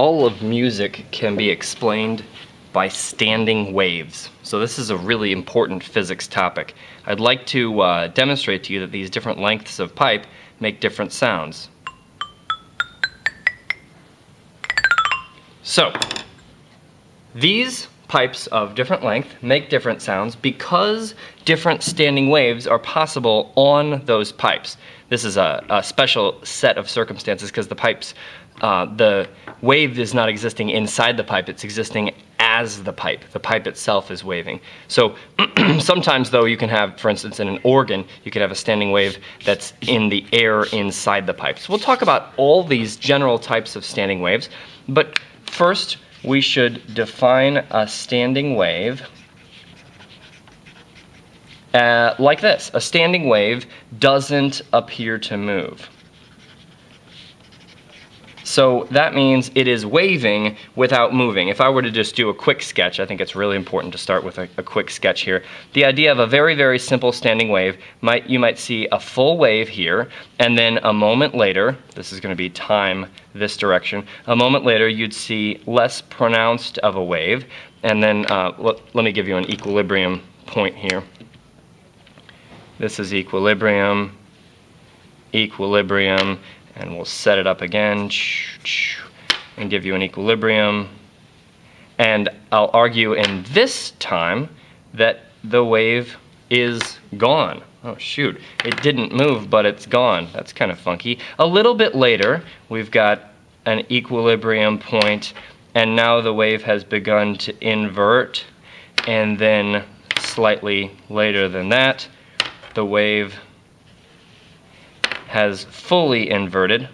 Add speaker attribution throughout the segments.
Speaker 1: all of music can be explained by standing waves. So this is a really important physics topic. I'd like to uh, demonstrate to you that these different lengths of pipe make different sounds. So, these pipes of different length make different sounds because different standing waves are possible on those pipes. This is a, a special set of circumstances because the pipes, uh, the wave is not existing inside the pipe, it's existing as the pipe. The pipe itself is waving. So sometimes though you can have, for instance, in an organ, you could have a standing wave that's in the air inside the pipe. So we'll talk about all these general types of standing waves, but first we should define a standing wave uh, like this. A standing wave doesn't appear to move. So that means it is waving without moving. If I were to just do a quick sketch, I think it's really important to start with a, a, quick sketch here. The idea of a very, very simple standing wave, might you might see a full wave here, and then a moment later, this is gonna be time this direction, a moment later you'd see less pronounced of a wave, and then uh, let, let me give you an equilibrium point here. This is equilibrium, equilibrium, and we'll set it up again and give you an equilibrium. And I'll argue in this time that the wave is gone. Oh shoot, it didn't move, but it's gone. That's kind of funky. A little bit later, we've got an equilibrium point, and now the wave has begun to invert, and then slightly later than that, the wave has fully inverted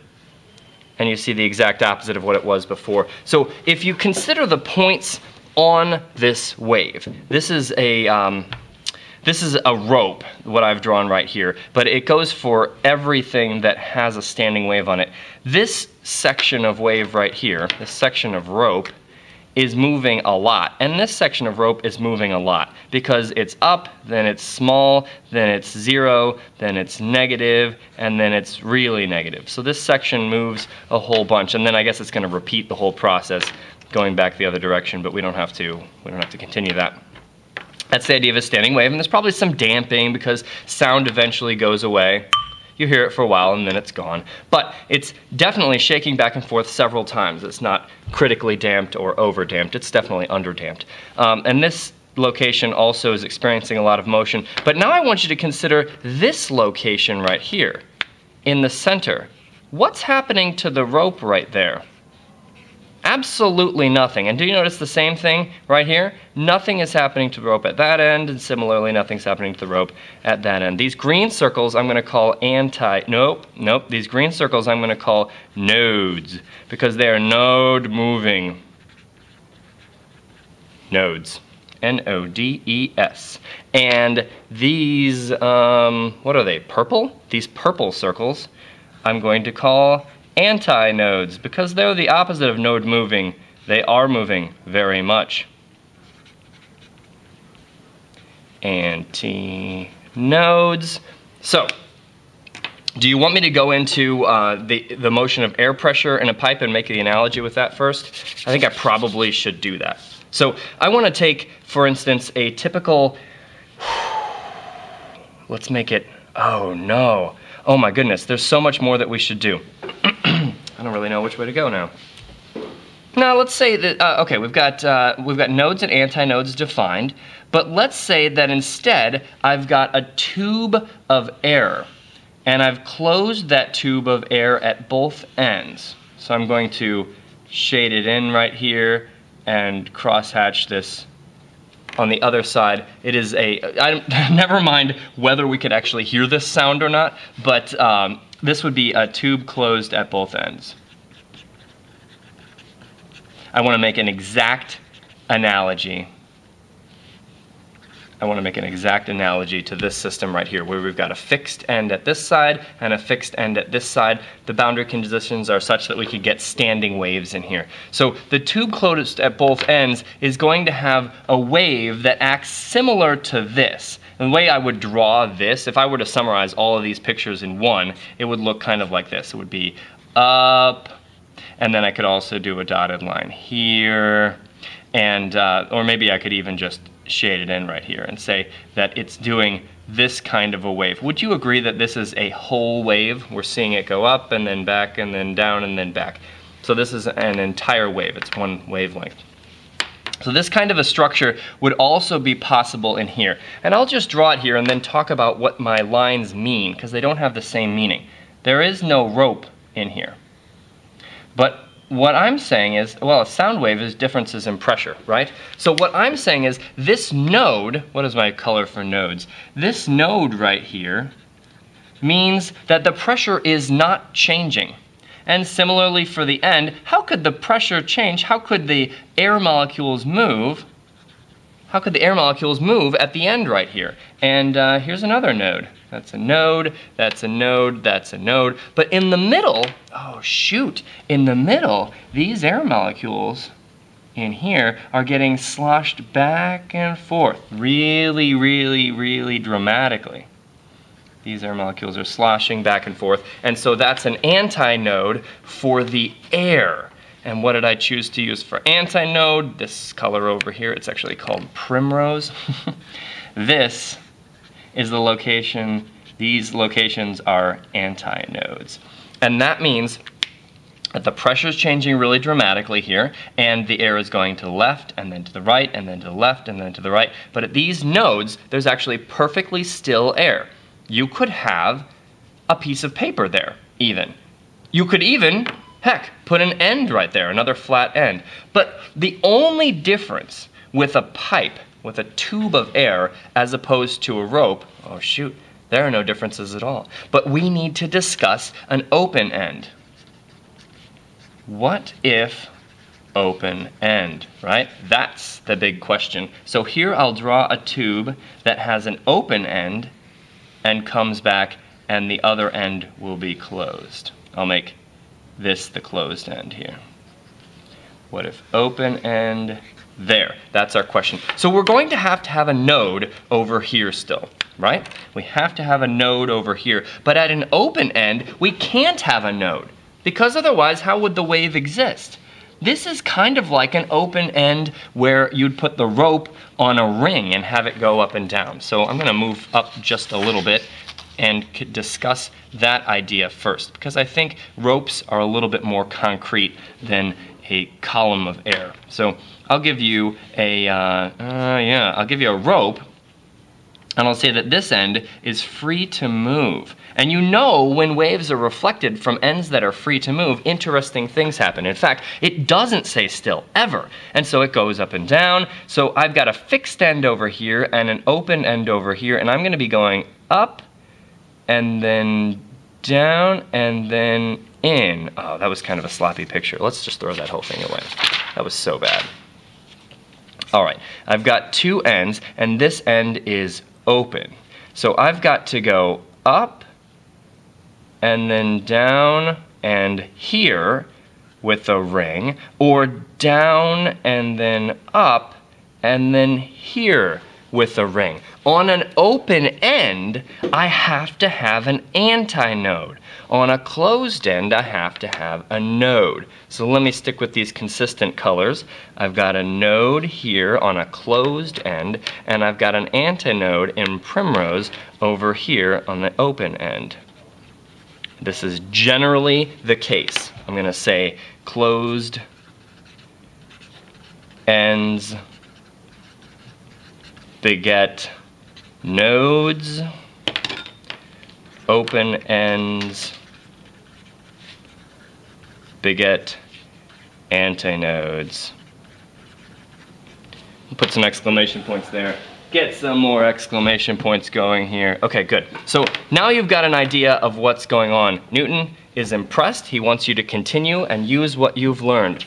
Speaker 1: and you see the exact opposite of what it was before. So if you consider the points on this wave, this is a, um, this is a rope, what I've drawn right here, but it goes for everything that has a standing wave on it. This section of wave right here, this section of rope, is moving a lot. And this section of rope is moving a lot because it's up, then it's small, then it's zero, then it's negative, and then it's really negative. So this section moves a whole bunch, and then I guess it's gonna repeat the whole process going back the other direction, but we don't have to, we don't have to continue that. That's the idea of a standing wave, and there's probably some damping because sound eventually goes away you hear it for a while and then it's gone. But it's definitely shaking back and forth several times. It's not critically damped or over damped, it's definitely under damped. Um, and this location also is experiencing a lot of motion. But now I want you to consider this location right here in the center. What's happening to the rope right there? Absolutely nothing. And do you notice the same thing right here? Nothing is happening to the rope at that end, and similarly, nothing's happening to the rope at that end. These green circles I'm gonna call anti, nope, nope. These green circles I'm gonna call nodes, because they are node moving. Nodes. N-O-D-E-S. And these, um, what are they, purple? These purple circles I'm going to call antinodes, because they're the opposite of node moving, they are moving very much. Antinodes. So, do you want me to go into uh, the, the motion of air pressure in a pipe and make the analogy with that first? I think I probably should do that. So I want to take, for instance, a typical, let's make it, oh no, oh my goodness, there's so much more that we should do. Don't really know which way to go now. Now let's say that, uh, okay, we've got, uh, we've got nodes and antinodes defined, but let's say that instead I've got a tube of air, and I've closed that tube of air at both ends. So I'm going to shade it in right here and crosshatch this on the other side. It is a, I, never mind whether we could actually hear this sound or not, but um, this would be a tube closed at both ends. I want to make an exact analogy. I want to make an exact analogy to this system right here where we've got a fixed end at this side and a fixed end at this side. The boundary conditions are such that we could get standing waves in here. So the tube closed at both ends is going to have a wave that acts similar to this. And the way I would draw this, if I were to summarize all of these pictures in one, it would look kind of like this. It would be up, And then I could also do a dotted line here, and uh, or maybe I could even just shade it in right here and say that it's doing this kind of a wave. Would you agree that this is a whole wave? We're seeing it go up and then back and then down and then back. So this is an entire wave, it's one wavelength. So this kind of a structure would also be possible in here. And I'll just draw it here and then talk about what my lines mean, because they don't have the same meaning. There is no rope in here. But what I'm saying is, well, a sound wave is differences in pressure, right? So what I'm saying is this node, what is my color for nodes? This node right here means that the pressure is not changing. And similarly for the end, how could the pressure change? How could the air molecules move? How could the air molecules move at the end right here? And uh, here's another node. That's a node, that's a node, that's a node. But in the middle, oh shoot, in the middle, these air molecules in here are getting sloshed back and forth really, really, really dramatically. These air molecules are sloshing back and forth. And so that's an antinode for the air. And what did I choose to use for antinode? This color over here, it's actually called primrose. this is the location, these locations are antinodes. And that means that the pressure is changing really dramatically here, and the air is going to the left, and then to the right, and then to the left, and then to the right. But at these nodes, there's actually perfectly still air. You could have a piece of paper there, even. You could even, heck, put an end right there, another flat end. But the only difference with a pipe with a tube of air as opposed to a rope, oh shoot, there are no differences at all. But we need to discuss an open end. What if open end, right? That's the big question. So here I'll draw a tube that has an open end and comes back and the other end will be closed. I'll make this the closed end here. What if open end there, that's our question. So we're going to have to have a node over here still, right? We have to have a node over here. But at an open end, we can't have a node. Because otherwise, how would the wave exist? This is kind of like an open end where you'd put the rope on a ring and have it go up and down. So I'm gonna move up just a little bit and discuss that idea first because I think ropes are a little bit more concrete than a column of air. So I'll give you a, uh, uh, yeah, I'll give you a rope and I'll say that this end is free to move. And you know when waves are reflected from ends that are free to move, interesting things happen. In fact, it doesn't stay still, ever. And so it goes up and down. So I've got a fixed end over here and an open end over here, and I'm gonna be going up and then down and then in. Oh, that was kind of a sloppy picture. Let's just throw that whole thing away. That was so bad. All right, I've got two ends, and this end is open. So I've got to go up and then down and here with a ring, or down and then up and then here with a ring. On an open end, I have to have an antinode. On a closed end, I have to have a node. So let me stick with these consistent colors. I've got a node here on a closed end, and I've got an antinode in primrose over here on the open end. This is generally the case. I'm gonna say closed ends beget nodes, open ends, beget antinodes. Put some exclamation points there. Get some more exclamation points going here. Okay, good. So now you've got an idea of what's going on. Newton is impressed. He wants you to continue and use what you've learned.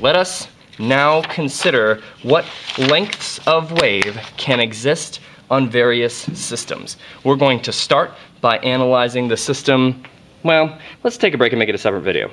Speaker 1: Let us now consider what lengths of wave can exist on various systems. We're going to start by analyzing the system, well, let's take a break and make it a separate video.